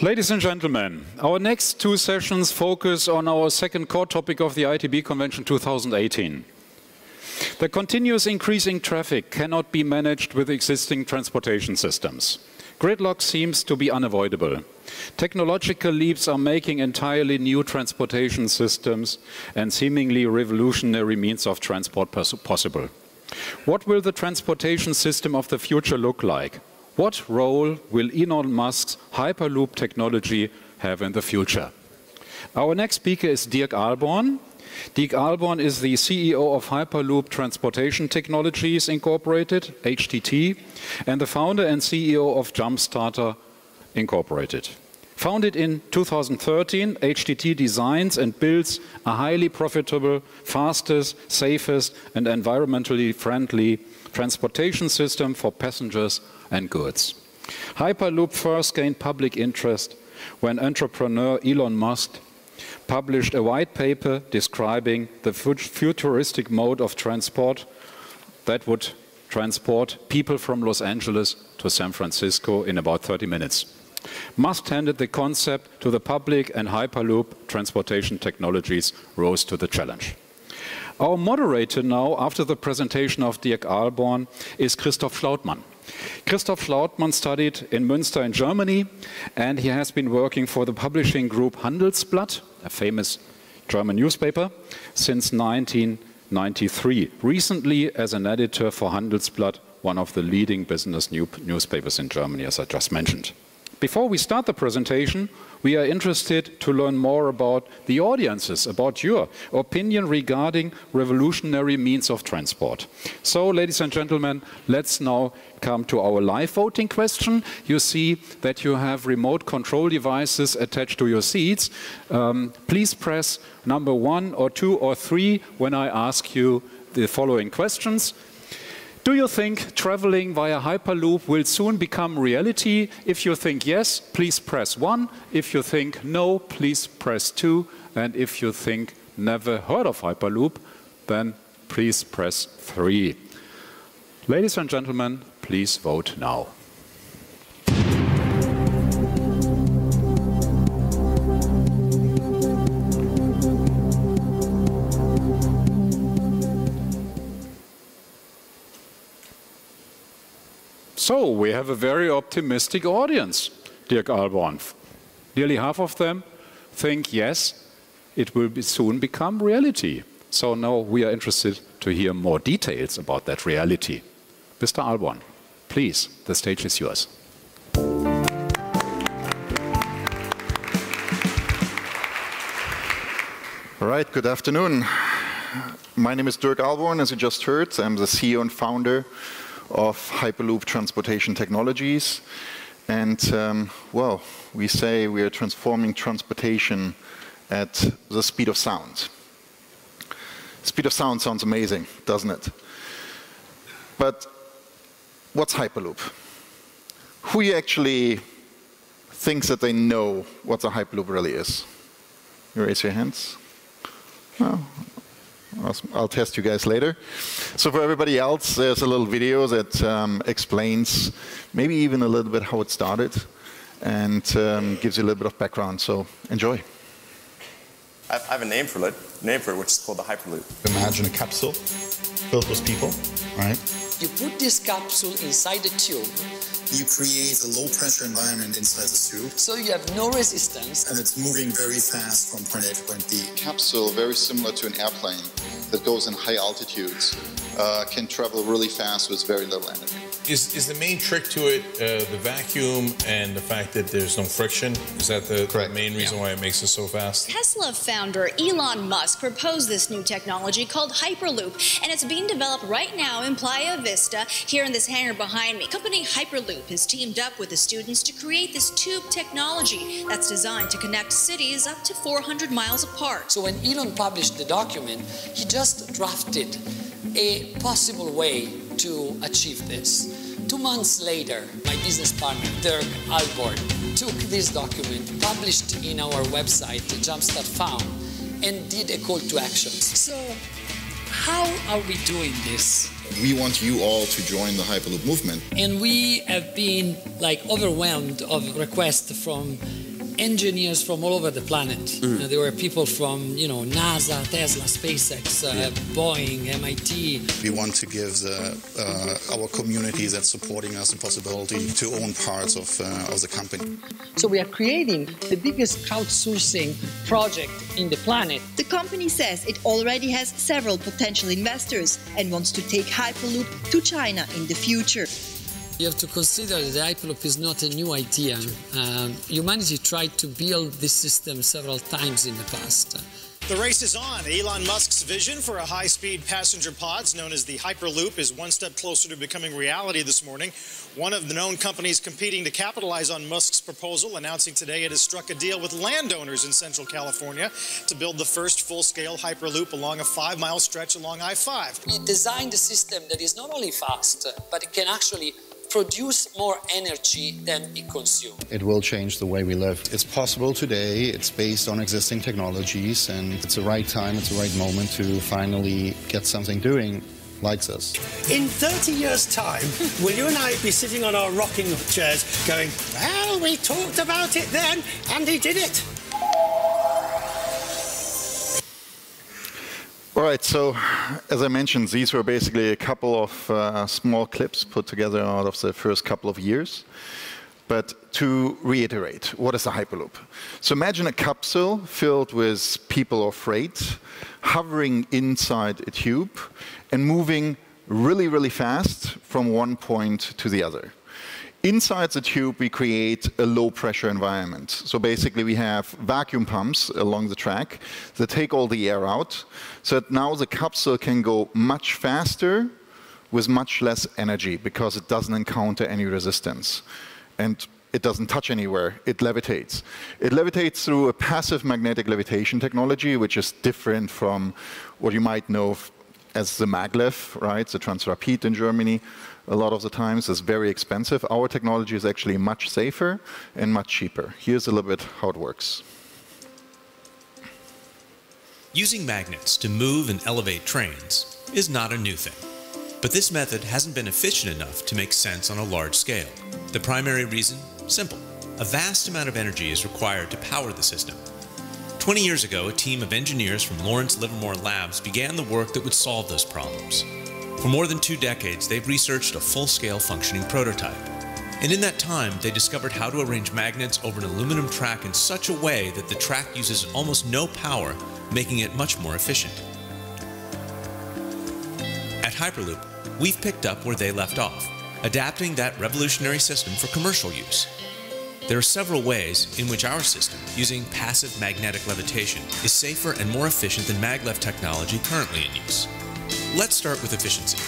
Ladies and gentlemen, our next two sessions focus on our second core topic of the ITB Convention 2018. The continuous increasing traffic cannot be managed with existing transportation systems. Gridlock seems to be unavoidable. Technological leaps are making entirely new transportation systems and seemingly revolutionary means of transport possible. What will the transportation system of the future look like? What role will Elon Musk's Hyperloop technology have in the future? Our next speaker is Dirk Ahlborn. Dirk Ahlborn is the CEO of Hyperloop Transportation Technologies Incorporated, HTT, and the founder and CEO of Jumpstarter Incorporated. Founded in 2013, HTT designs and builds a highly profitable, fastest, safest, and environmentally friendly transportation system for passengers and goods. Hyperloop first gained public interest when entrepreneur Elon Musk published a white paper describing the futuristic mode of transport that would transport people from Los Angeles to San Francisco in about 30 minutes. Musk handed the concept to the public and Hyperloop Transportation Technologies rose to the challenge. Our moderator now, after the presentation of Dirk Ahlborn, is Christoph Schlautmann. Christoph Schlautmann studied in Münster in Germany, and he has been working for the publishing group Handelsblatt, a famous German newspaper, since 1993. Recently, as an editor for Handelsblatt, one of the leading business newspapers in Germany, as I just mentioned. Before we start the presentation, we are interested to learn more about the audiences, about your opinion regarding revolutionary means of transport. So, ladies and gentlemen, let's now come to our live voting question. You see that you have remote control devices attached to your seats. Um, please press number one or two or three when I ask you the following questions. Do you think traveling via Hyperloop will soon become reality? If you think yes, please press 1. If you think no, please press 2. And if you think never heard of Hyperloop, then please press 3. Ladies and gentlemen, please vote now. So we have a very optimistic audience, Dirk Ahlborn. Nearly half of them think, yes, it will be soon become reality. So now we are interested to hear more details about that reality. Mr. Ahlborn, please, the stage is yours. Right, good afternoon. My name is Dirk Ahlborn, as you just heard. I'm the CEO and founder of Hyperloop Transportation Technologies. And, um, well, we say we are transforming transportation at the speed of sound. Speed of sound sounds amazing, doesn't it? But what's Hyperloop? Who actually thinks that they know what a Hyperloop really is? You raise your hands. Well, I'll, I'll, test you guys later. So for everybody else, there's a little video that um, explains maybe even a little bit how it started and um, gives you a little bit of background. So enjoy. I have a name for it, name for it, which is called the Hyperloop. Imagine a capsule filled with people, right? You put this capsule inside the tube you create a low pressure environment inside the tube. So you have no resistance. And it's moving very fast from point A to point B. Capsule, very similar to an airplane that goes in high altitudes, uh, can travel really fast with very little energy. Is, is the main trick to it uh, the vacuum and the fact that there's no friction? Is that the, the main reason yeah. why it makes it so fast? Tesla founder Elon Musk proposed this new technology called Hyperloop, and it's being developed right now in Playa Vista, here in this hangar behind me. Company Hyperloop has teamed up with the students to create this tube technology that's designed to connect cities up to 400 miles apart. So when Elon published the document, he just drafted a possible way to achieve this. Two months later, my business partner, Dirk Ahlborn, took this document, published in our website, Jumpstart Found, and did a call to action. So, how are we doing this? We want you all to join the Hyperloop movement. And we have been like overwhelmed of requests from engineers from all over the planet. Mm. Uh, there were people from, you know, NASA, Tesla, SpaceX, uh, Yeah. Boeing, MIT. We want to give the, uh, our community that's supporting us the possibility to own parts of, uh, of the company. So we are creating the biggest crowdsourcing project in the planet. The company says it already has several potential investors and wants to take Hyperloop to China in the future. You have to consider that the Hyperloop is not a new idea. Um, humanity tried to build this system several times in the past. The race is on. Elon Musk's vision for a high speed passenger pods known as the Hyperloop is one step closer to becoming reality this morning. One of the known companies competing to capitalize on Musk's proposal, announcing today it has struck a deal with landowners in Central California to build the first full scale Hyperloop along a five mile stretch along I 5. We designed a system that is not only fast, but it can actually produce more energy than it consumes. It will change the way we live. It's possible today, it's based on existing technologies, and it's the right time, it's the right moment to finally get something doing like this. In 30 years' time, will you and I be sitting on our rocking chairs going, well, we talked about it then, and he did it? All right, so as I mentioned, these were basically a couple of uh, small clips put together out of the first couple of years. But to reiterate, what is a Hyperloop? So imagine a capsule filled with people or freight hovering inside a tube and moving really, really fast from one point to the other. Inside the tube, we create a low pressure environment. So basically, we have vacuum pumps along the track that take all the air out, so that now the capsule can go much faster with much less energy because it doesn't encounter any resistance. And it doesn't touch anywhere, it levitates. It levitates through a passive magnetic levitation technology, which is different from what you might know as the maglev, right? The Transrapid in Germany. A lot of the times is very expensive. Our technology is actually much safer and much cheaper. Here's a little bit how it works. Using magnets to move and elevate trains is not a new thing. But this method hasn't been efficient enough to make sense on a large scale. The primary reason? Simple. A vast amount of energy is required to power the system. 20 years ago, a team of engineers from Lawrence Livermore Labs began the work that would solve those problems. For more than two decades, they've researched a full scale functioning prototype. And in that time, they discovered how to arrange magnets over an aluminum track in such a way that the track uses almost no power, making it much more efficient. At Hyperloop, we've picked up where they left off, adapting that revolutionary system for commercial use. There are several ways in which our system, using passive magnetic levitation, is safer and more efficient than maglev technology currently in use. Let's start with efficiency.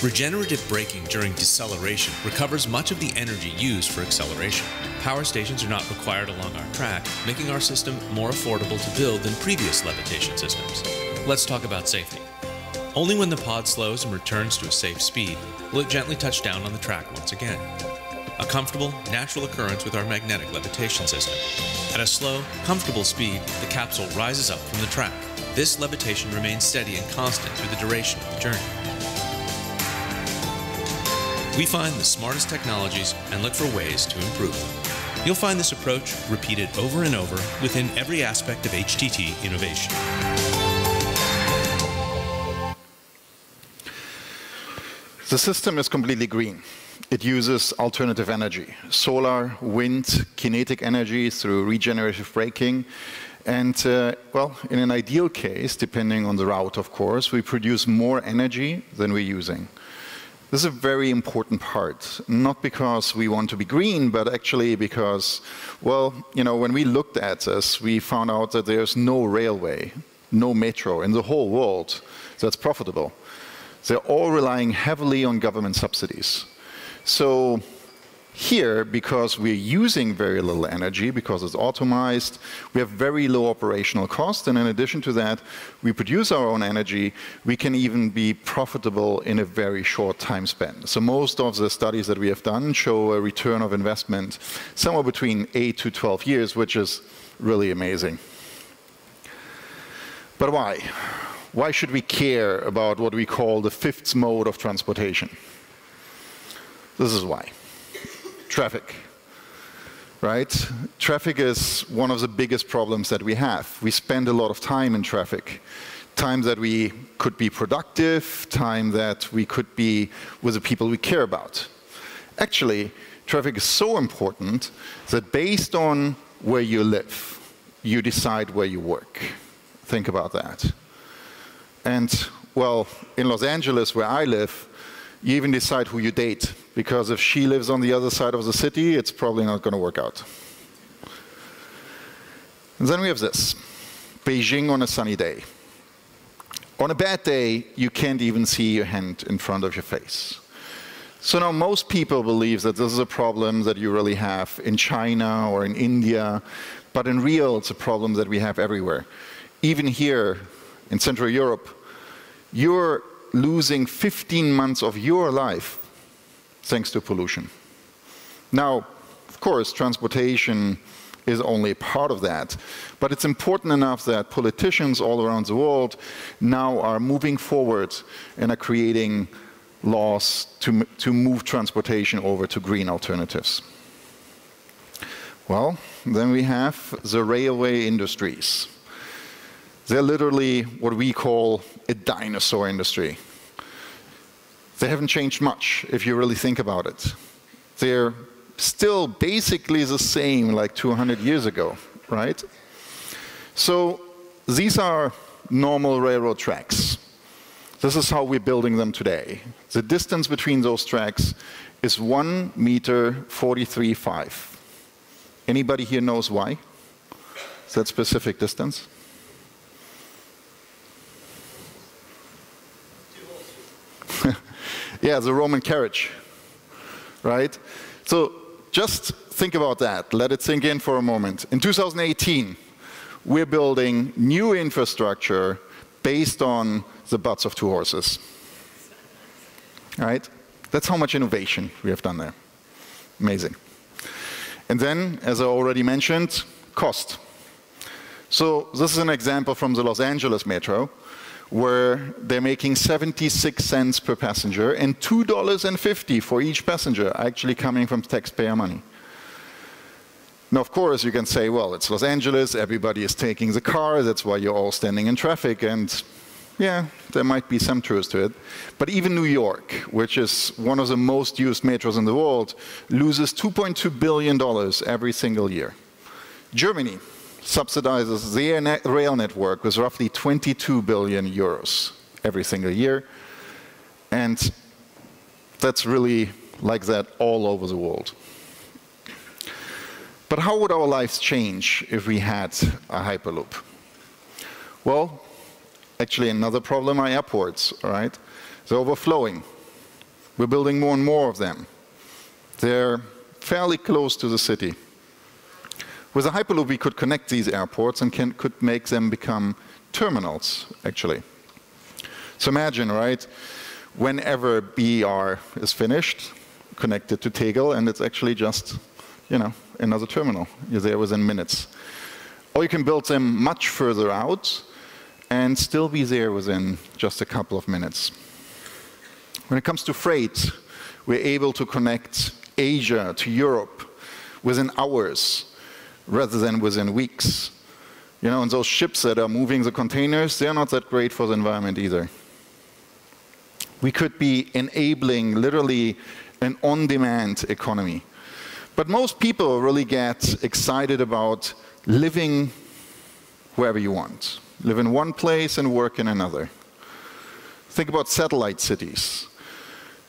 Regenerative braking during deceleration recovers much of the energy used for acceleration. Power stations are not required along our track, making our system more affordable to build than previous levitation systems. Let's talk about safety. Only when the pod slows and returns to a safe speed will it gently touch down on the track once again. A comfortable, natural occurrence with our magnetic levitation system. At a slow, comfortable speed, the capsule rises up from the track. This levitation remains steady and constant through the duration of the journey. We find the smartest technologies and look for ways to improve them. You'll find this approach repeated over and over within every aspect of HTT innovation. The system is completely green. It uses alternative energy, solar, wind, kinetic energy through regenerative braking. And, uh, well, in an ideal case, depending on the route, of course, we produce more energy than we're using. This is a very important part, not because we want to be green, but actually because, well, you know, when we looked at this, we found out that there's no railway, no metro in the whole world that's profitable. They're all relying heavily on government subsidies. So here, because we're using very little energy, because it's automized, we have very low operational cost, and in addition to that, we produce our own energy, we can even be profitable in a very short time span. So most of the studies that we have done show a return of investment somewhere between 8 to 12 years, which is really amazing. But why? Why should we care about what we call the fifth mode of transportation? This is why. Traffic. right? Traffic is one of the biggest problems that we have. We spend a lot of time in traffic. Time that we could be productive, time that we could be with the people we care about. Actually, traffic is so important that based on where you live, you decide where you work. Think about that. And, well, in Los Angeles, where I live, you even decide who you date, because if she lives on the other side of the city, it's probably not going to work out. And then we have this Beijing on a sunny day. On a bad day, you can't even see your hand in front of your face. So now most people believe that this is a problem that you really have in China or in India, but in real, it's a problem that we have everywhere. Even here in Central Europe, you're losing 15 months of your life thanks to pollution. Now, of course, transportation is only part of that. But it's important enough that politicians all around the world now are moving forward and are creating laws to, to move transportation over to green alternatives. Well, then we have the railway industries. They're literally what we call a dinosaur industry. They haven't changed much if you really think about it. They're still basically the same like 200 years ago, right? So these are normal railroad tracks. This is how we're building them today. The distance between those tracks is 1 meter 43.5. Anybody here knows why? Is that specific distance? Yeah, the Roman carriage, right? So just think about that. Let it sink in for a moment. In 2018, we're building new infrastructure based on the butts of two horses. Right? That's how much innovation we have done there. Amazing. And then, as I already mentioned, cost. So this is an example from the Los Angeles Metro, where they're making 76 cents per passenger and $2.50 for each passenger actually coming from taxpayer money. Now, of course, you can say, well, it's Los Angeles, everybody is taking the car, that's why you're all standing in traffic, and yeah, there might be some truth to it. But even New York, which is one of the most used metros in the world, loses $2.2 billion every single year. Germany subsidizes their net rail network with roughly 22 billion euros every single year. And that's really like that all over the world. But how would our lives change if we had a Hyperloop? Well, actually another problem are airports, right? They're overflowing. We're building more and more of them. They're fairly close to the city. With a Hyperloop, we could connect these airports and can, could make them become terminals, actually. So imagine, right, whenever BER is finished, connected to Tegel, and it's actually just, you know, another terminal. You're there within minutes. Or you can build them much further out and still be there within just a couple of minutes. When it comes to freight, we're able to connect Asia to Europe within hours rather than within weeks. You know, and those ships that are moving the containers, they're not that great for the environment either. We could be enabling literally an on-demand economy. But most people really get excited about living wherever you want. Live in one place and work in another. Think about satellite cities.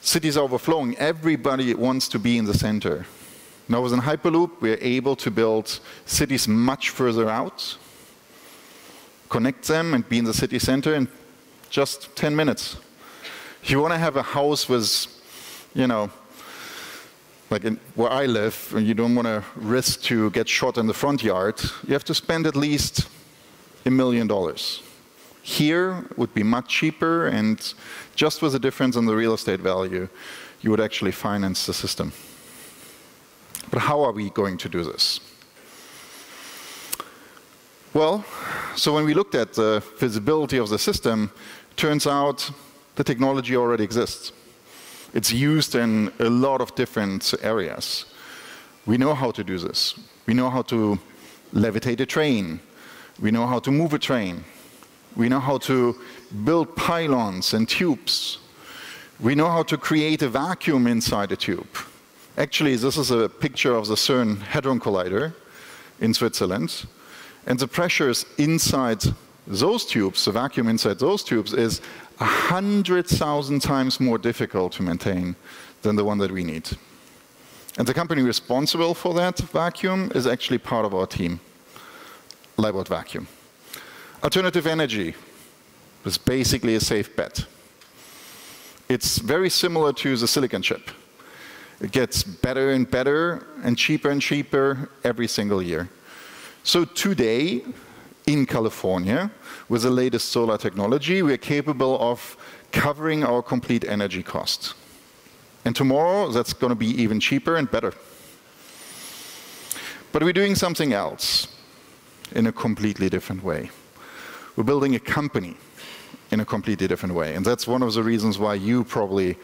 Cities overflowing. Everybody wants to be in the center. Now with a Hyperloop, we're able to build cities much further out, connect them and be in the city center in just 10 minutes. If you want to have a house with, you know, like in, where I live, and you don't want to risk to get shot in the front yard, you have to spend at least a million dollars. Here would be much cheaper, and just with the difference in the real estate value, you would actually finance the system. But how are we going to do this? Well, so when we looked at the feasibility of the system, turns out the technology already exists. It's used in a lot of different areas. We know how to do this. We know how to levitate a train. We know how to move a train. We know how to build pylons and tubes. We know how to create a vacuum inside a tube. Actually, this is a picture of the CERN Hadron Collider in Switzerland. And the pressures inside those tubes, the vacuum inside those tubes, is 100,000 times more difficult to maintain than the one that we need. And the company responsible for that vacuum is actually part of our team, Leybold Vacuum. Alternative energy is basically a safe bet. It's very similar to the silicon chip. It gets better and better and cheaper and cheaper every single year. So today, in California, with the latest solar technology, we are capable of covering our complete energy costs. And tomorrow, that's going to be even cheaper and better. But we're doing something else in a completely different way. We're building a company in a completely different way. And that's one of the reasons why you probably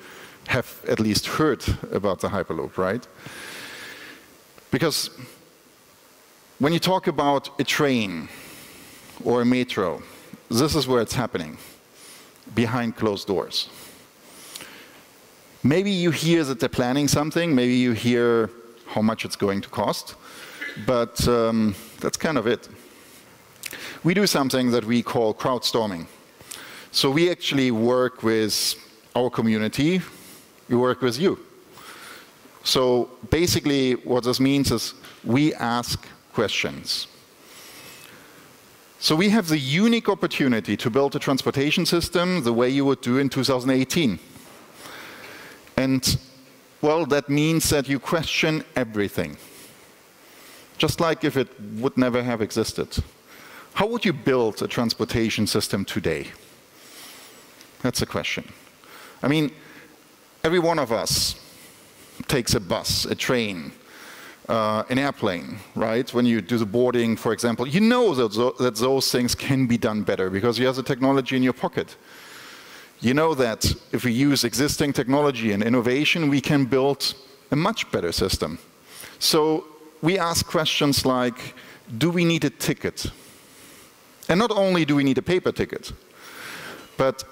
have at least heard about the Hyperloop, right? Because when you talk about a train or a metro, this is where it's happening, behind closed doors. Maybe you hear that they're planning something, maybe you hear how much it's going to cost, but um, that's kind of it. We do something that we call crowdstorming. So we actually work with our community, we work with you. So basically what this means is we ask questions. So we have the unique opportunity to build a transportation system the way you would do in 2018. And, well, that means that you question everything. Just like if it would never have existed. How would you build a transportation system today? That's a question. I mean, every one of us takes a bus, a train, uh, an airplane, right? When you do the boarding, for example, you know that, that those things can be done better because you have the technology in your pocket. You know that if we use existing technology and innovation, we can build a much better system. So we ask questions like, do we need a ticket? And not only do we need a paper ticket, but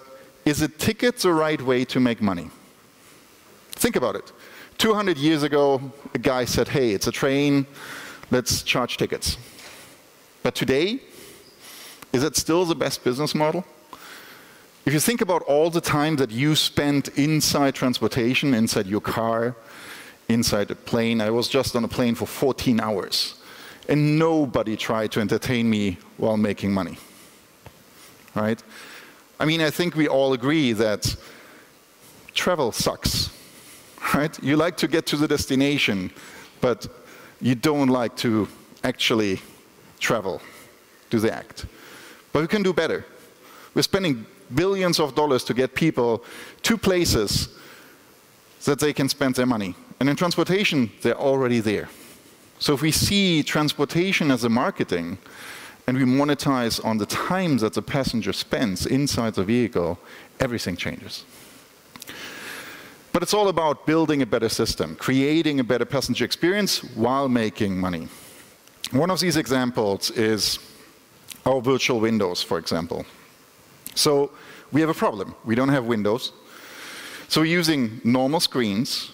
is a ticket the right way to make money? Think about it. 200 years ago, a guy said, hey, it's a train, let's charge tickets. But today, is it still the best business model? If you think about all the time that you spend inside transportation, inside your car, inside a plane, I was just on a plane for 14 hours, and nobody tried to entertain me while making money. Right? I mean, I think we all agree that travel sucks right? You like to get to the destination, but you don't like to actually travel, do the act. But we can do better. We're spending billions of dollars to get people to places that they can spend their money. And in transportation, they're already there. So if we see transportation as a marketing, and we monetize on the time that the passenger spends inside the vehicle, everything changes. But it's all about building a better system, creating a better passenger experience while making money. One of these examples is our virtual windows, for example. So we have a problem. We don't have windows. So we're using normal screens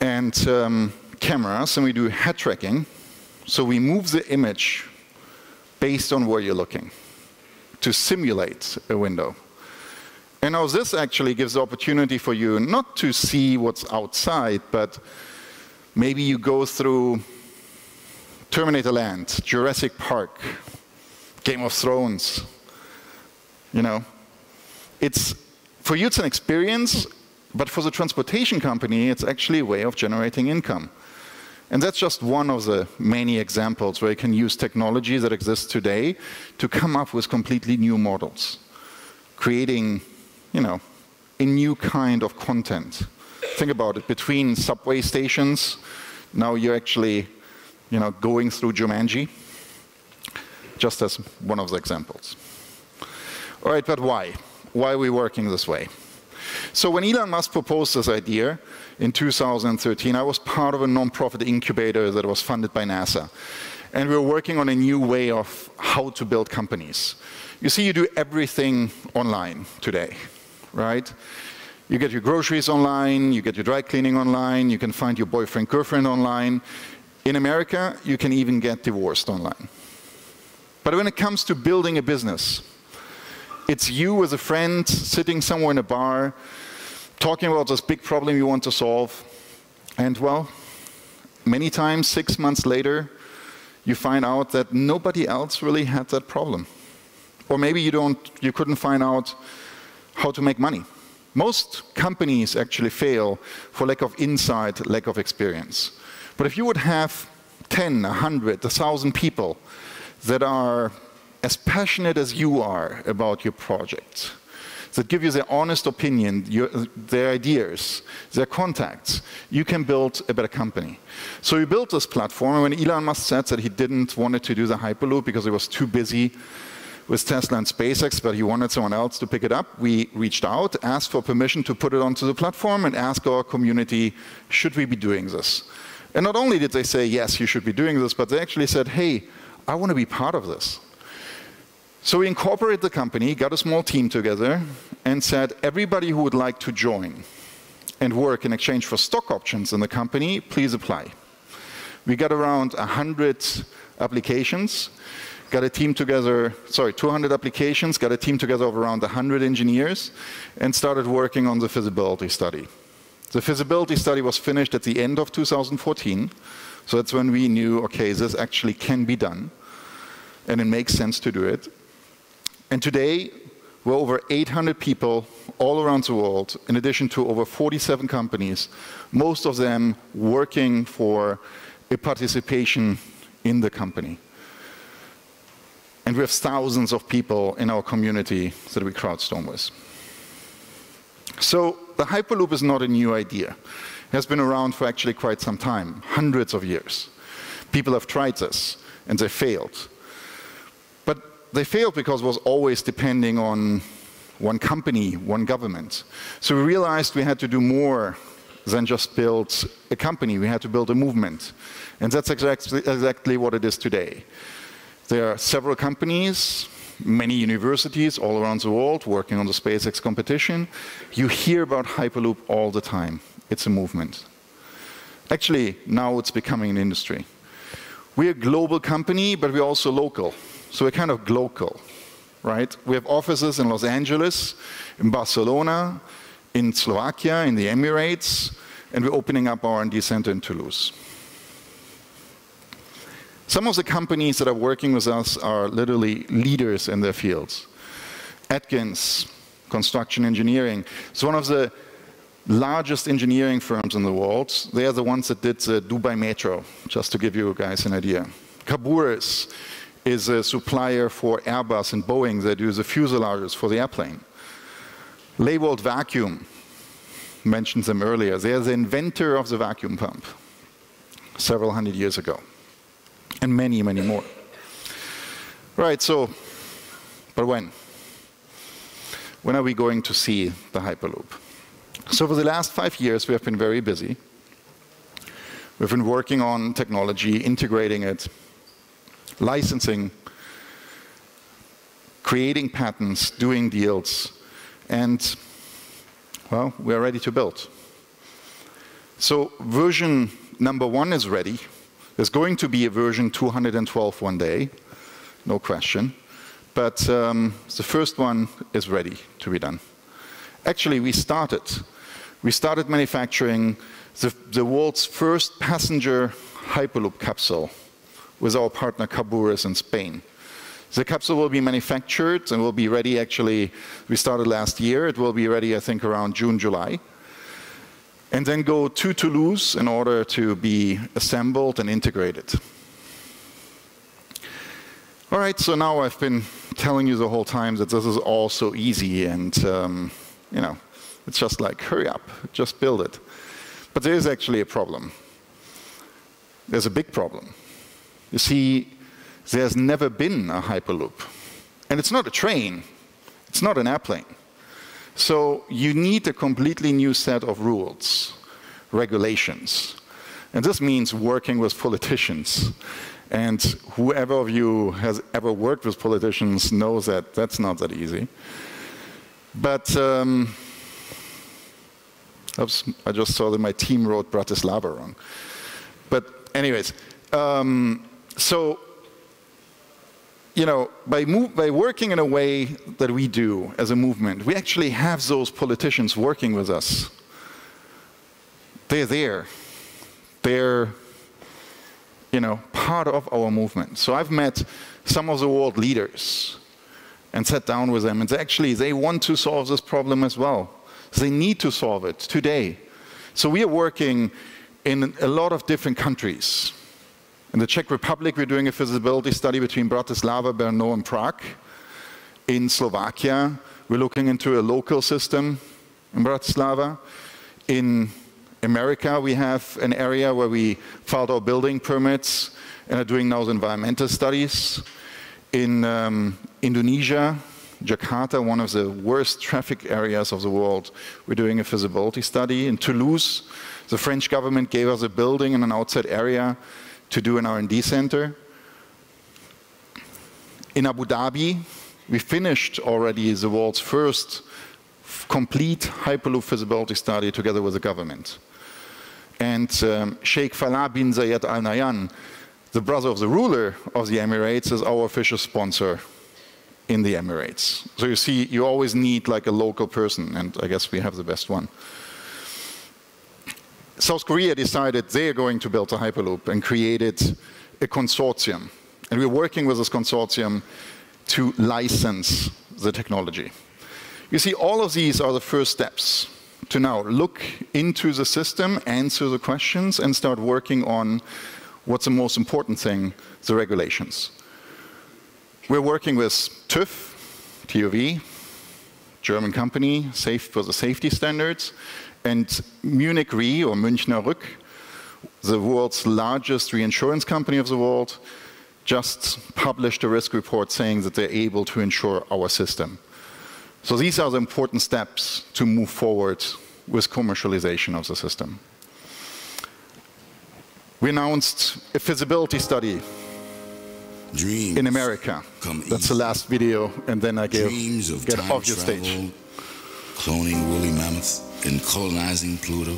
and um, cameras, and we do head tracking. So we move the image based on where you're looking to simulate a window. And now this actually gives the opportunity for you not to see what's outside, but maybe you go through Terminator Land, Jurassic Park, Game of Thrones. You know, it's for you it's an experience, but for the transportation company, it's actually a way of generating income. And that's just one of the many examples where you can use technology that exists today to come up with completely new models, creating you know, a new kind of content. Think about it, between subway stations, now you're actually, you know, going through Jumanji, just as one of the examples. All right, but why? Why are we working this way? So when Elon Musk proposed this idea in 2013, I was part of a non-profit incubator that was funded by NASA. And we were working on a new way of how to build companies. You see, you do everything online today, right? You get your groceries online, you get your dry cleaning online, you can find your boyfriend, girlfriend online. In America, you can even get divorced online. But when it comes to building a business, it's you as a friend sitting somewhere in a bar, talking about this big problem you want to solve. And well, many times, six months later, you find out that nobody else really had that problem. Or maybe you, don't, you couldn't find out how to make money. Most companies actually fail for lack of insight, lack of experience. But if you would have 10, 100, 1,000 people that are as passionate as you are about your project, that give you their honest opinion, your, their ideas, their contacts, you can build a better company. So we built this platform, and when Elon Musk said that he didn't want to do the Hyperloop because he was too busy with Tesla and SpaceX, but he wanted someone else to pick it up. We reached out, asked for permission to put it onto the platform, and asked our community, should we be doing this? And not only did they say, yes, you should be doing this, but they actually said, hey, I want to be part of this. So we incorporated the company, got a small team together, and said, everybody who would like to join and work in exchange for stock options in the company, please apply. We got around 100 applications got a team together, sorry, 200 applications, got a team together of around 100 engineers, and started working on the feasibility study. The feasibility study was finished at the end of 2014, so that's when we knew, okay, this actually can be done, and it makes sense to do it. And today, we're over 800 people all around the world, in addition to over 47 companies, most of them working for a participation in the company. And we have thousands of people in our community that we crowdstorm with. So the Hyperloop is not a new idea. It has been around for actually quite some time, hundreds of years. People have tried this, and they failed. But they failed because it was always depending on one company, one government. So we realized we had to do more than just build a company. We had to build a movement. And that's exactly, exactly what it is today. There are several companies, many universities all around the world working on the SpaceX competition. You hear about Hyperloop all the time. It's a movement. Actually, now it's becoming an industry. We're a global company, but we're also local. So we're kind of global, right? We have offices in Los Angeles, in Barcelona, in Slovakia, in the Emirates, and we're opening up our R&D center in Toulouse. Some of the companies that are working with us are literally leaders in their fields. Atkins, construction engineering. It's one of the largest engineering firms in the world. They are the ones that did the Dubai Metro, just to give you guys an idea. Carbures is a supplier for Airbus and Boeing that do the fuselages for the airplane. Leybold Vacuum, mentioned them earlier. They are the inventor of the vacuum pump several hundred years ago and many, many more. Right, so, but when? When are we going to see the Hyperloop? So for the last five years, we have been very busy. We've been working on technology, integrating it, licensing, creating patents, doing deals, and, well, we're ready to build. So version number one is ready. There's going to be a version 212 one day, no question. But um, the first one is ready to be done. Actually, we started. We started manufacturing the, the world's first passenger Hyperloop capsule with our partner Carbures in Spain. The capsule will be manufactured and will be ready actually, we started last year. It will be ready, I think, around June, July and then go to Toulouse in order to be assembled and integrated. All right, so now I've been telling you the whole time that this is all so easy and, um, you know, it's just like, hurry up, just build it. But there is actually a problem. There's a big problem. You see, there's never been a Hyperloop. And it's not a train, it's not an airplane. So you need a completely new set of rules, regulations. And this means working with politicians. And whoever of you has ever worked with politicians knows that that's not that easy. But um, oops, I just saw that my team wrote Bratislava wrong. But anyways, um, so you know, by, move, by working in a way that we do as a movement, we actually have those politicians working with us. They're there. They're, you know, part of our movement. So I've met some of the world leaders and sat down with them, and actually they want to solve this problem as well. They need to solve it today. So we are working in a lot of different countries. In the Czech Republic, we're doing a feasibility study between Bratislava, Brno, and Prague. In Slovakia, we're looking into a local system in Bratislava. In America, we have an area where we filed our building permits and are doing now the environmental studies. In um, Indonesia, Jakarta, one of the worst traffic areas of the world, we're doing a feasibility study. In Toulouse, the French government gave us a building in an outside area to do an R&D center. In Abu Dhabi, we finished already the world's first complete Hyperloop feasibility study together with the government. And um, Sheikh Falah bin Zayed Al Nahyan, the brother of the ruler of the Emirates, is our official sponsor in the Emirates. So you see, you always need like a local person, and I guess we have the best one. South Korea decided they're going to build a Hyperloop and created a consortium. And we're working with this consortium to license the technology. You see, all of these are the first steps to now look into the system, answer the questions, and start working on what's the most important thing, the regulations. We're working with TÜV, TÜV, German company, safe for the safety standards, and Munich Re, or Münchner Rück, the world's largest reinsurance company of the world, just published a risk report saying that they're able to insure our system. So these are the important steps to move forward with commercialization of the system. We announced a feasibility study Dreams in America. That's the last video, and then I give, get off your stage. cloning woolly mammoths, and colonizing Pluto.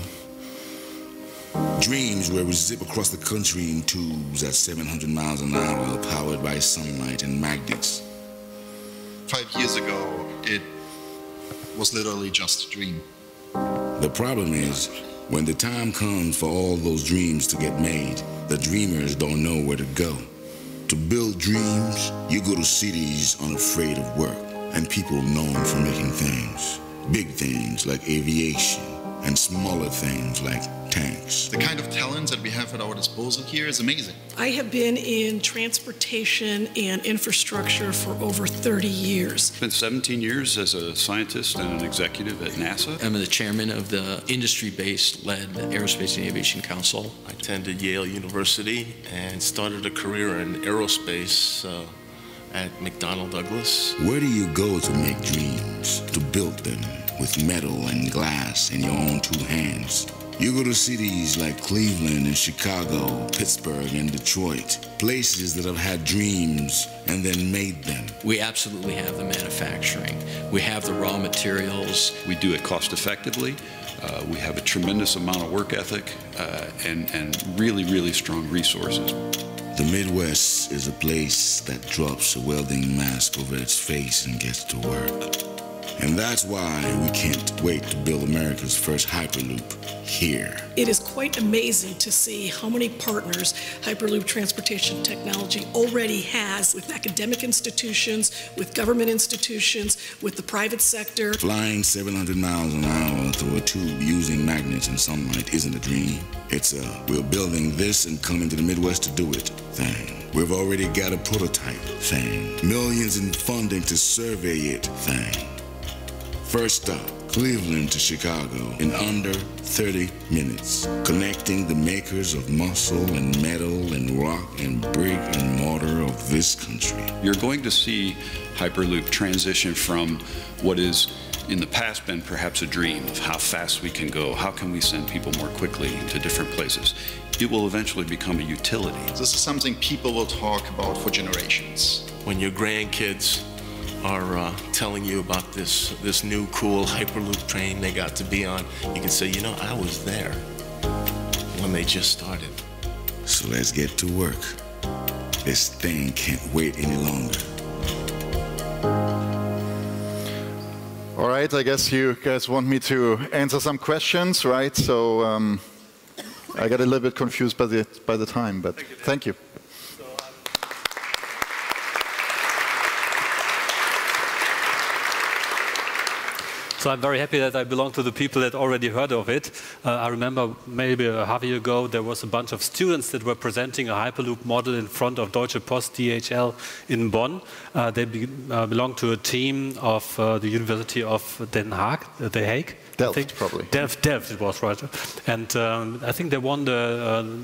Dreams where we zip across the country in tubes at 700 miles an hour, powered by sunlight and magnets. Five years ago, it was literally just a dream. The problem is, when the time comes for all those dreams to get made, the dreamers don't know where to go. To build dreams, you go to cities unafraid of work and people known for making things. Big things like aviation and smaller things like tanks. The kind of talent that we have at our disposal here is amazing. I have been in transportation and infrastructure for over 30 years. Spent 17 years as a scientist and an executive at NASA. I'm the chairman of the industry-based led Aerospace and Aviation Council. I attended Yale University and started a career in aerospace uh, at McDonnell Douglas. Where do you go to make dreams, to build them with metal and glass in your own two hands? You go to cities like Cleveland and Chicago, Pittsburgh and Detroit, places that have had dreams and then made them. We absolutely have the manufacturing. We have the raw materials. We do it cost effectively. Uh, we have a tremendous amount of work ethic uh, and, and really, really strong resources. The Midwest is a place that drops a welding mask over its face and gets to work. And that's why we can't wait to build America's first Hyperloop here. It is quite amazing to see how many partners Hyperloop Transportation Technology already has with academic institutions, with government institutions, with the private sector. Flying 700 miles an hour through a tube using magnets and sunlight isn't a dream. It's a we're building this and coming to the Midwest to do it thing. We've already got a prototype thing. Millions in funding to survey it thing. First stop, Cleveland to Chicago in under 30 minutes, connecting the makers of muscle and metal and rock and brick and mortar of this country. You're going to see Hyperloop transition from what is in the past been perhaps a dream of how fast we can go, how can we send people more quickly to different places. It will eventually become a utility. This is something people will talk about for generations. When your grandkids are uh, telling you about this, this new cool Hyperloop train they got to be on, you can say, you know, I was there when they just started. So let's get to work. This thing can't wait any longer. All right, I guess you guys want me to answer some questions, right? So um, I got a little bit confused by the by the time, but thank you. So I'm very happy that I belong to the people that already heard of it. Uh, I remember maybe a half year ago there was a bunch of students that were presenting a Hyperloop model in front of Deutsche Post DHL in Bonn. Uh, they be, uh, belong to a team of uh, the University of Den Haag, uh, The Hague. Delft, probably. Delft, Delft, it was right. And um, I think they won the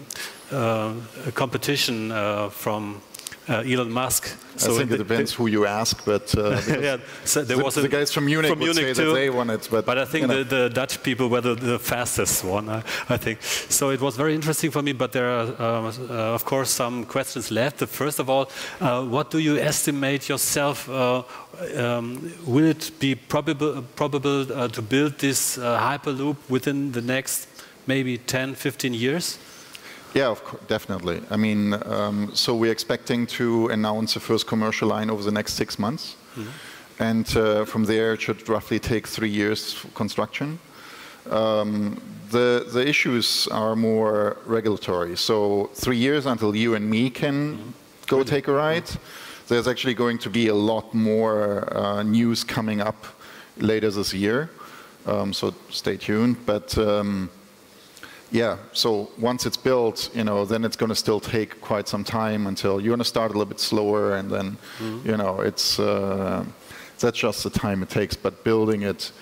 uh, competition from Elon Musk. So I think it depends who you ask, but uh, yeah, so there the, was the a, guys from Munich from would Munich say too, that they won it, but, but I think you know. the, the Dutch people were the, the fastest one. I, I, think so. It was very interesting for me, but there are, uh, uh, of course, some questions left. First of all, uh, what do you estimate yourself? Uh, um, will it be probable, probable to build this hyperloop within the next maybe 10, 15 years? Yeah, of course, definitely. I mean, um, so we're expecting to announce the first commercial line over the next six months. Mm -hmm. And uh, from there, it should roughly take three years for construction. Um, the, the issues are more regulatory. So three years until you and me can mm -hmm. go really? take a ride. There's actually going to be a lot more uh, news coming up later this year. Um, so stay tuned. But um, yeah, so once it's built, you know, then it's going to still take quite some time until you're going to start a little bit slower, and then, mm-hmm. you know, it's uh, that's just the time it takes. But building it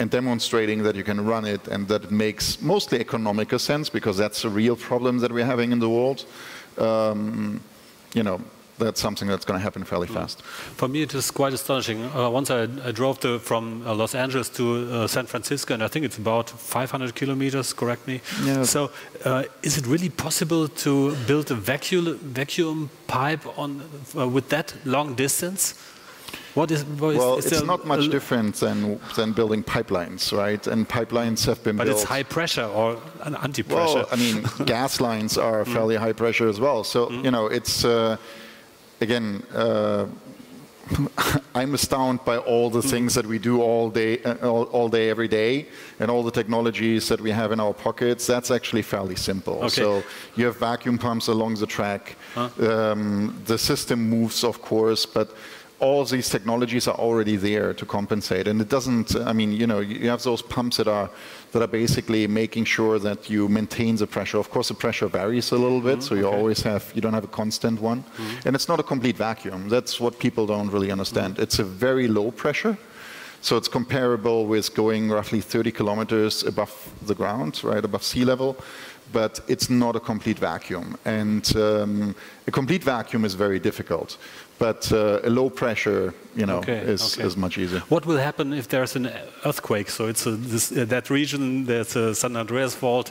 and demonstrating that you can run it and that it makes mostly economical sense because that's a real problem that we're having in the world. Um, you know, that's something that's going to happen fairly fast. For me, it is quite astonishing. Uh, once I, I drove from uh, Los Angeles to uh, San Francisco, and I think it's about 500 kilometers, correct me. Yeah. So, uh, is it really possible to build a vacuum, vacuum pipe on, uh, with that long distance? What is, what is, well, is it's not much different than, than building pipelines, right? And pipelines have been but built. But it's high pressure or an anti-pressure. Well, I mean, gas lines are fairly mm. high pressure as well. So, mm. you know, it's uh, again, uh, I'm astounded by all the things that we do all day, uh, all, all, day, every day, and all the technologies that we have in our pockets. That's actually fairly simple. Okay. So you have vacuum pumps along the track. Huh? Um, the system moves, of course, but all these technologies are already there to compensate. And it doesn't, I mean, you know, you have those pumps that are, that are basically making sure that you maintain the pressure. Of course, the pressure varies a little bit, mm -hmm. so you okay. always have, you don't have a constant one. Mm -hmm. And it's not a complete vacuum. That's what people don't really understand. Mm -hmm. It's a very low pressure. So it's comparable with going roughly 30 kilometers above the ground, right, above sea level but it's not a complete vacuum. And um, a complete vacuum is very difficult. But uh, a low pressure, you know, okay, is, okay. is much easier. What will happen if there's an earthquake? So it's a, this, uh, that region, there's a San Andreas fault.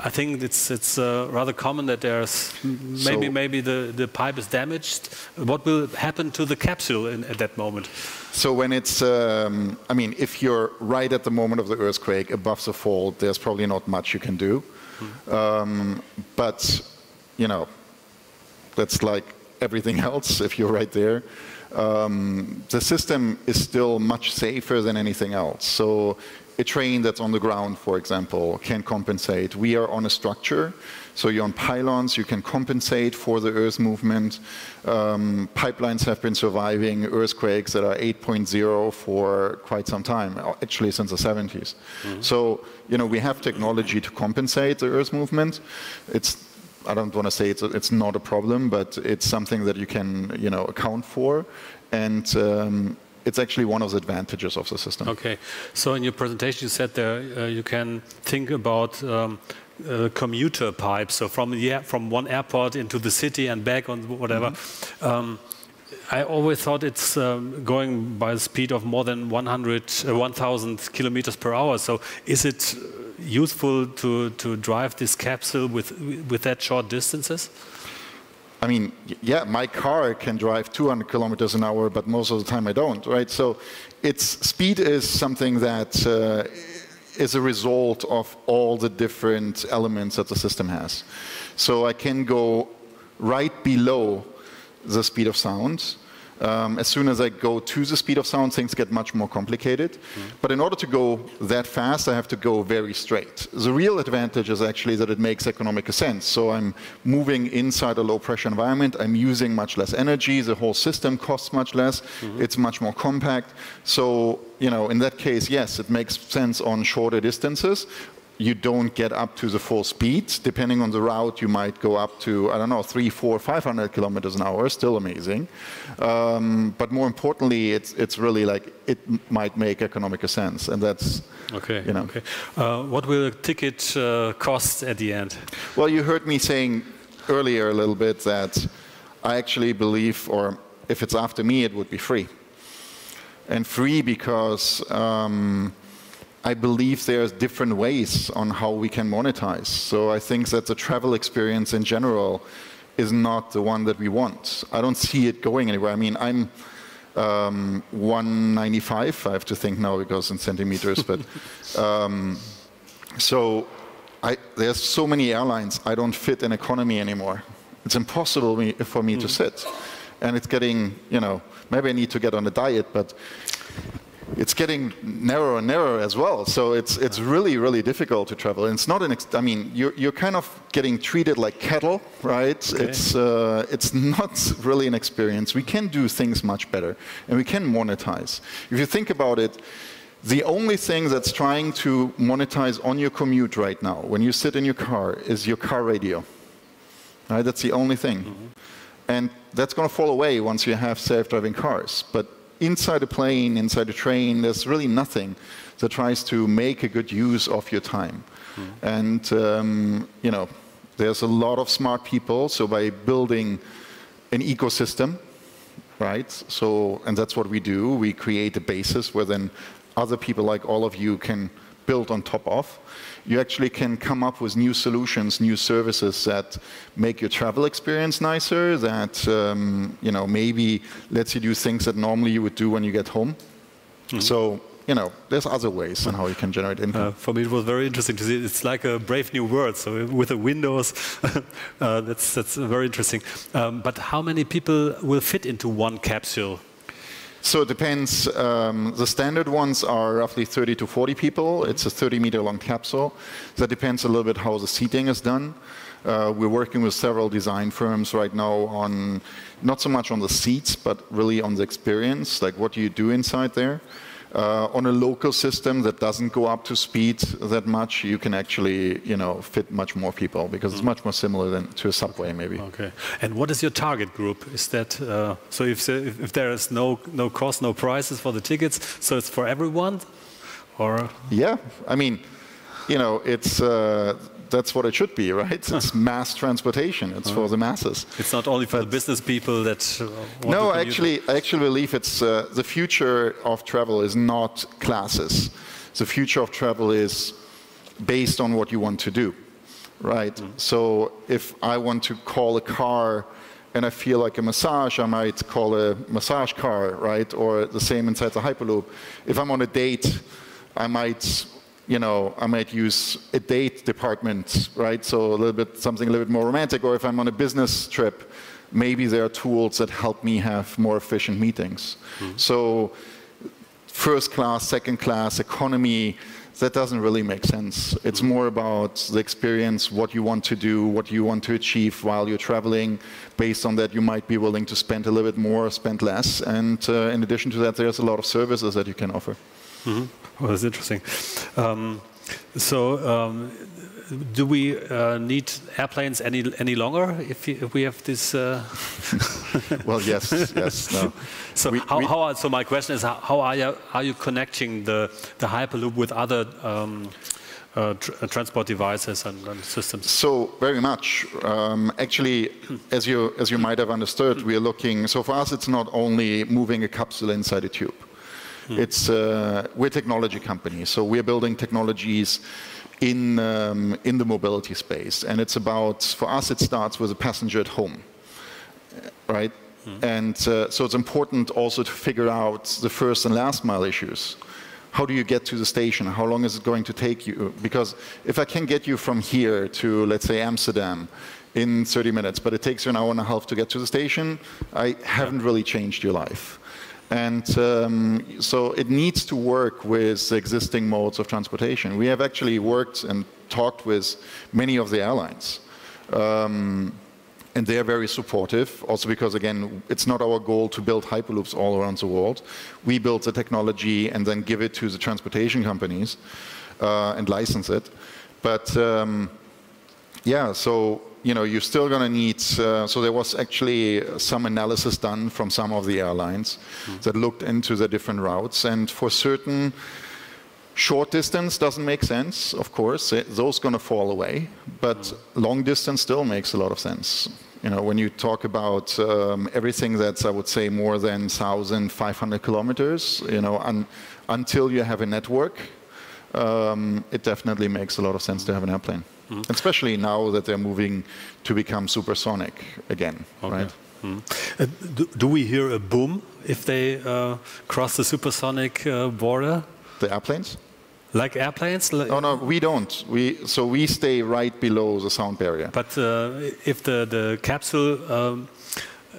I think it's it's uh, rather common that there's maybe So- maybe the, the pipe is damaged. What will happen to the capsule in, at that moment? So when it's, um, I mean, if you're right at the moment of the earthquake above the fault, there's probably not much you can do. Um, but, you know, that's like everything else if you're right there. Um, the system is still much safer than anything else. So a train that's on the ground, for example, can compensate. We are on a structure, so you're on pylons, you can compensate for the Earth movement. Um, pipelines have been surviving earthquakes that are 8.0 for quite some time, actually since the 70s. So, you know, we have technology to compensate the Earth movement. It's I don't want to say it's, it's not a problem, but it's something that you can, you know, account for. And um, it's actually one of the advantages of the system. Okay. So in your presentation, you said there uh, you can think about um, uh, commuter pipes. So from the from one airport into the city and back on whatever. Um, I always thought it's um, going by a speed of more than 100, uh, 1,000 kilometers per hour. So is it useful to, to drive this capsule with, with that short distances? I mean, yeah, my car can drive 200 kilometers an hour, but most of the time I don't, right? So its speed is something that uh, is a result of all the different elements that the system has. So I can go right below the speed of sound. Um, as soon as I go to the speed of sound, things get much more complicated. Mm. But in order to go that fast, I have to go very straight. The real advantage is actually that it makes economic sense. So I'm moving inside a low pressure environment. I'm using much less energy. The whole system costs much less. Mm -hmm. It's much more compact. So, you know, in that case, yes, it makes sense on shorter distances you don't get up to the full speed. Depending on the route, you might go up to, I don't know, three, four, 500 kilometers an hour, still amazing. Um, but more importantly, it's, it's really like, it might make economic sense. And that's, okay, you know. Okay. Uh, what will a ticket uh, cost at the end? Well, you heard me saying earlier a little bit that I actually believe, or if it's after me, it would be free. And free because um, I believe there's different ways on how we can monetize. So I think that the travel experience in general is not the one that we want. I don't see it going anywhere. I mean, I'm um, 195, I have to think now because in centimeters, but um, so I, there's so many airlines, I don't fit in economy anymore. It's impossible me, for me mm. to sit. And it's getting, you know, maybe I need to get on a diet, but it's getting narrower and narrower as well. So it's it's really really difficult to travel. And it's not an. I mean, you're you're kind of getting treated like cattle, right? Okay. It's uh, it's not really an experience. We can do things much better, and we can monetize. If you think about it. The only thing that's trying to monetize on your commute right now, when you sit in your car, is your car radio. Right? That's the only thing. Mm -hmm. And that's going to fall away once you have self-driving cars. But inside a plane, inside a train, there's really nothing that tries to make a good use of your time. Mm. And, um, you know, there's a lot of smart people, so by building an ecosystem, right? So, and that's what we do. We create a basis where then other people like all of you can build on top of you actually can come up with new solutions, new services that make your travel experience nicer, that um, you know maybe lets you do things that normally you would do when you get home. Mm -hmm. So you know, there's other ways on how you can generate income. Uh, for me, it was very interesting to see. It's like a brave new world. So with the windows, uh, that's that's very interesting. Um, but how many people will fit into one capsule? So it depends. Um, the standard ones are roughly 30 to 40 people. It's a 30 meter long capsule. That depends a little bit how the seating is done. Uh, we're working with several design firms right now on not so much on the seats, but really on the experience, like what do you do inside there. Uh, on a local system that doesn't go up to speed that much, you can actually, you know, fit much more people because mm. it's much more similar than to a subway, maybe. Okay. And what is your target group? Is that uh, so? If, if there is no no cost, no prices for the tickets, so it's for everyone, or? Yeah, I mean, you know, it's. Uh, that's what it should be, right? It's mass transportation. It's for the masses. It's not only for but the business people that. Uh, no, actually, I actually believe it's uh, the future of travel is not classes. The future of travel is based on what you want to do, right? Mm. So if I want to call a car and I feel like a massage, I might call a massage car, right? Or the same inside the Hyperloop. If I'm on a date, I might you know, I might use a date department, right? So a little bit, something a little bit more romantic. Or if I'm on a business trip, maybe there are tools that help me have more efficient meetings. Mm -hmm. So first class, second class, economy, that doesn't really make sense. It's mm-hmm. more about the experience, what you want to do, what you want to achieve while you're traveling. Based on that, you might be willing to spend a little bit more, spend less. And uh, in addition to that, there's a lot of services that you can offer. Mm -hmm. Well, that's interesting. Um, so, um, do we uh, need airplanes any any longer if, if we have this? Uh well, yes, yes. No. So, we, how, we how are, so my question is, how, how, are you are you connecting the the Hyperloop with other? Um, uh, tr uh, transport devices and, and, systems? So very much. Um, actually, as you as you might have understood, we are looking. So for us, it's not only moving a capsule inside a tube. Hmm. It's uh, we're a technology company, so we're building technologies in um, in the mobility space, and it's about for us. It starts with a passenger at home, right? Hmm. And uh, so it's important also to figure out the first and last mile issues how do you get to the station? How long is it going to take you? Because if I can get you from here to, let's say, Amsterdam in 30 minutes, but it takes you an hour and a half to get to the station, I haven't really changed your life. And um, so it needs to work with existing modes of transportation. We have actually worked and talked with many of the airlines. Um, and they're very supportive, also because, again, it's not our goal to build Hyperloops all around the world. We build the technology and then give it to the transportation companies uh, and license it. But um, yeah, so you know, you're still going to need. Uh, so there was actually some analysis done from some of the airlines mm. that looked into the different routes, and for certain Short distance doesn't make sense, of course. Those going to fall away, but long distance still makes a lot of sense. You know, when you talk about um, everything that's, I would say, more than 1,500 kilometers, you know, un until you have a network, um, it definitely makes a lot of sense to have an airplane. Mm -hmm. Especially now that they're moving to become supersonic again, okay. right? Mm. Uh, do, do, we hear a boom if they uh, cross the supersonic uh, border? The airplanes? Like airplanes? Oh no, we don't. We so we stay right below the sound barrier. But uh, if the the capsule um,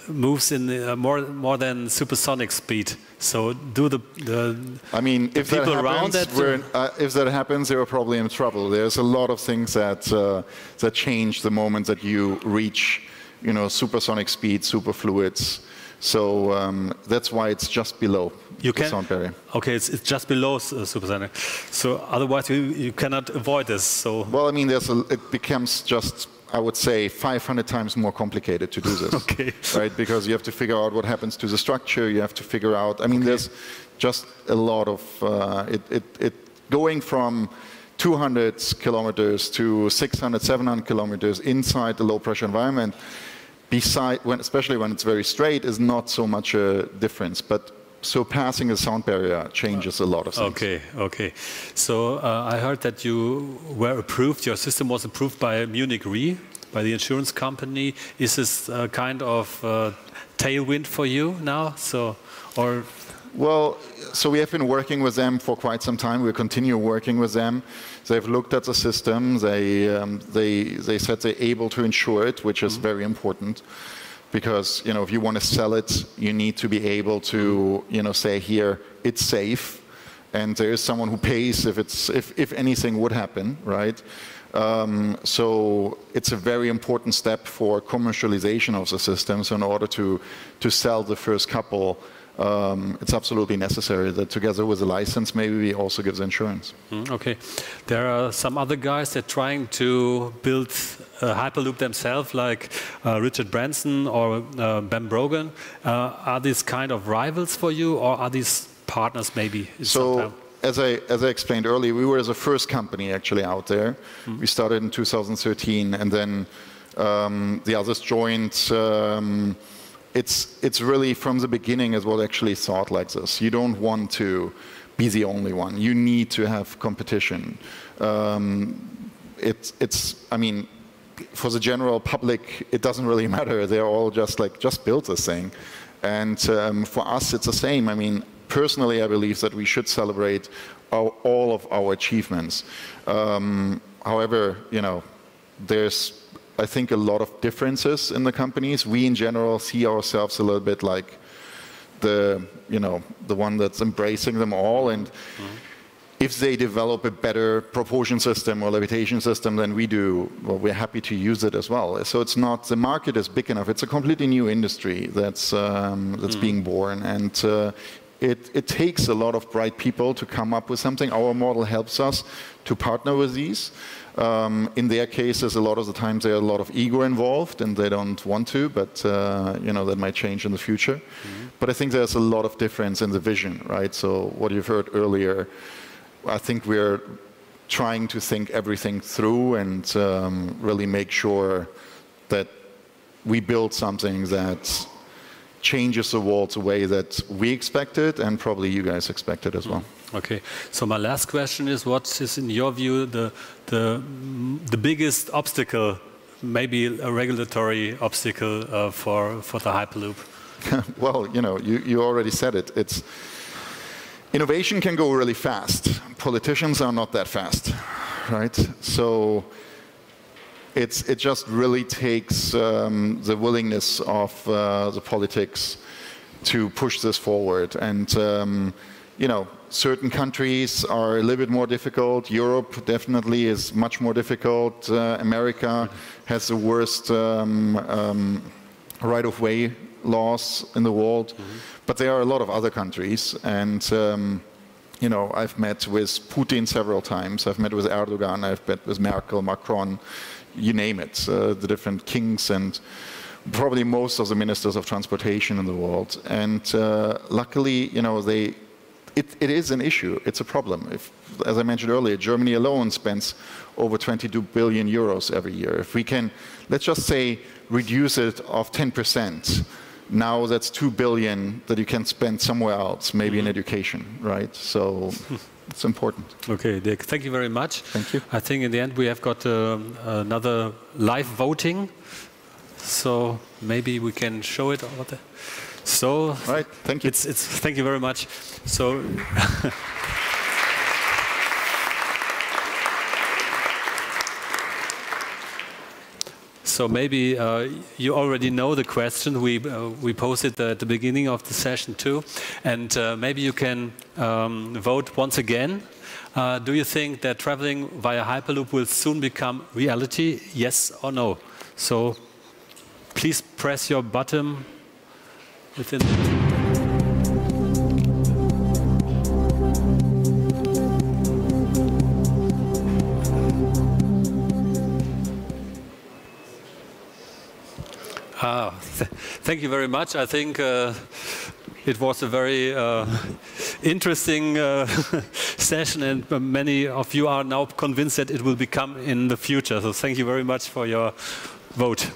moves in uh, more more than supersonic speed, so do the the I mean, if that happens, that uh, if that happens, they are probably in trouble. There's a lot of things that uh, that change the moment that you reach, you know, supersonic speed, super fluids. So um, that's why it's just below you the can, sound barrier. Okay, it's, it's just below uh, supersonic. So otherwise you, you cannot avoid this. So Well, I mean, there's a, it becomes just I would say 500 times more complicated to do this. okay. Right, because you have to figure out what happens to the structure. You have to figure out. I mean, okay. there's just a lot of uh, it, it, it going from 200 kilometers to 600, 700 kilometers inside the low pressure environment beside, when, especially when it's very straight, is not so much a difference. But so passing a sound barrier changes a lot of things. Okay, okay. So uh, I heard that you were approved, your system was approved by Munich Re, by the insurance company. Is this a kind of uh, tailwind for you now? So, or well, so we have been working with them for quite some time. We continue working with them. They've looked at the system. They, um, they, they said they're able to insure it, which is mm -hmm. very important because you know if you want to sell it, you need to be able to you know say here it's safe, and there is someone who pays if it's if if anything would happen, right? Um, so it's a very important step for commercialization of the systems in order to to sell the first couple um, it's absolutely necessary that together with the license, maybe we also give the insurance. Mm, okay. There are some other guys that are trying to build a Hyperloop themselves, like uh, Richard Branson or uh, Ben Brogan. Uh, are these kind of rivals for you, or are these partners maybe? So, as I, as I explained earlier, we were the first company actually out there. Mm. We started in 2013, and then um, the others joined. Um, it's, it's really from the beginning as well actually thought like this. You don't want to be the only one. You need to have competition. Um, it, it's, I mean, for the general public, it doesn't really matter. They're all just like, just build this thing. And um, for us, it's the same. I mean, personally, I believe that we should celebrate our, all of our achievements. Um, however, you know, there's I think, a lot of differences in the companies. We, in general, see ourselves a little bit like the, you know, the one that's embracing them all. And mm-hmm. if they develop a better propulsion system or levitation system than we do, well, we're happy to use it as well. So it's not the market is big enough. It's a completely new industry that's um, that's mm-hmm. being born, and uh, it, it, takes a lot of bright people to come up with something. Our model helps us to partner with these. Um, in their cases, a lot of the times there are a lot of ego involved, and they don't want to, but uh, you know that might change in the future. Mm -hmm. But I think there's a lot of difference in the vision, right? So what you've heard earlier, I think we're trying to think everything through and um, really make sure that we build something that changes the world the way that we expected and probably you guys expected as well. Okay, so my last question is what is in your view the, the, the biggest obstacle, maybe a regulatory obstacle uh, for, for the Hyperloop? well, you know, you, you already said it. It's, innovation can go really fast. Politicians are not that fast, right? So it's, it just really takes um, the willingness of uh, the politics to push this forward. And, um, you know, certain countries are a little bit more difficult. Europe definitely is much more difficult. Uh, America has the worst um, um right-of-way laws in the world. Mm -hmm. But there are a lot of other countries. And um, you know, I've met with Putin several times. I've met with Erdogan. I've met with Merkel, Macron you name it, uh, the different kings and probably most of the ministers of transportation in the world. And uh, luckily, you know, they, it, it is an issue. It's a problem. If, as I mentioned earlier, Germany alone spends over 22 billion euros every year. If we can, let's just say, reduce it of 10 percent, now that's 2 billion that you can spend somewhere else, maybe in mm-hmm. education, right? So it's important. Okay, Dirk, thank you very much. Thank you. I think in the end we have got uh, another live voting, so maybe we can show it. So, right, thank you. It's, it's, thank you very much. So. So maybe uh, you already know the question we, uh, we posted at the beginning of the session too. And uh, maybe you can um, vote once again. Uh, do you think that traveling via Hyperloop will soon become reality? Yes or no? So please press your button within. Ah, th thank you very much. I think uh, it was a very uh, interesting uh, session, and many of you are now convinced that it will become in the future. So thank you very much for your vote.